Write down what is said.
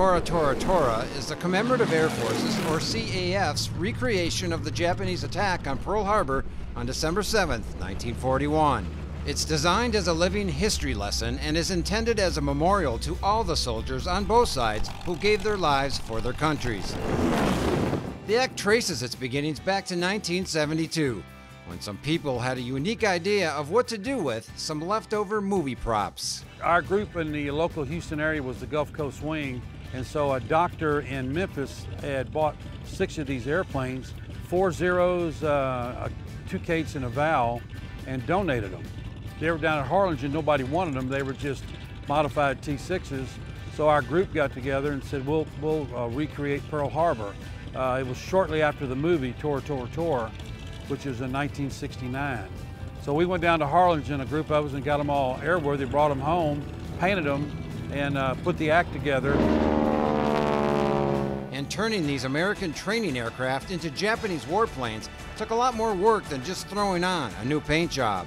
Tora Tora Tora is the Commemorative Air Forces, or CAF's, recreation of the Japanese attack on Pearl Harbor on December 7, 1941. It's designed as a living history lesson and is intended as a memorial to all the soldiers on both sides who gave their lives for their countries. The act traces its beginnings back to 1972, when some people had a unique idea of what to do with some leftover movie props. Our group in the local Houston area was the Gulf Coast Wing, and so a doctor in Memphis had bought six of these airplanes, four zeros, uh, two Kates, and a Val, and donated them. They were down at Harlingen, nobody wanted them, they were just modified T6s. So our group got together and said, we'll, we'll uh, recreate Pearl Harbor. Uh, it was shortly after the movie Tora Tora Tora, which was in 1969. So we went down to Harlingen, a group of us, and got them all airworthy, brought them home, painted them, and uh, put the act together. And turning these American training aircraft into Japanese warplanes took a lot more work than just throwing on a new paint job.